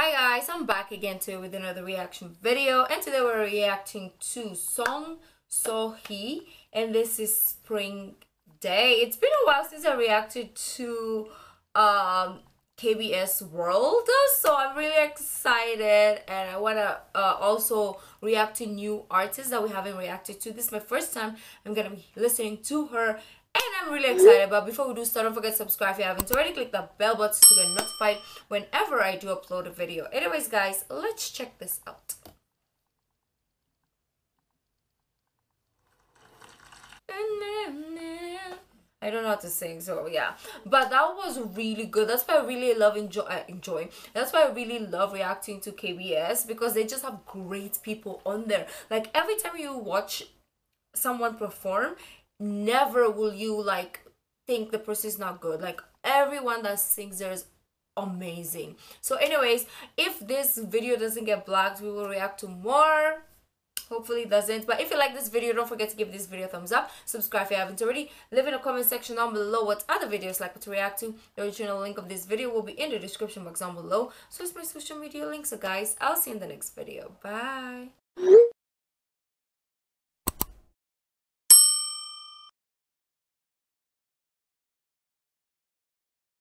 Hi guys, I'm back again today with another reaction video and today we're reacting to Song So Hee and this is Spring Day. It's been a while since I reacted to um, KBS World so I'm really excited and I want to uh, also react to new artists that we haven't reacted to. This is my first time I'm gonna be listening to her and I'm really excited. But before we do start, don't forget to subscribe if you haven't already. Click the bell button to get notified whenever I do upload a video. Anyways, guys, let's check this out. I don't know how to sing, so yeah. But that was really good. That's why I really love enjoy uh, enjoy. That's why I really love reacting to KBS because they just have great people on there. Like every time you watch someone perform, never will you like think the person is not good. Like everyone that sings there is amazing. So anyways if this video doesn't get blocked we will react to more. Hopefully it doesn't. But if you like this video don't forget to give this video a thumbs up. Subscribe if you haven't already. Leave in a comment section down below what other videos like to react to. The original link of this video will be in the description box down below. So it's my social media link. So guys i'll see you in the next video. Bye